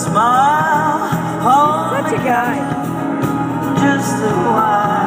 smile. Hold Such a guy. Just a while.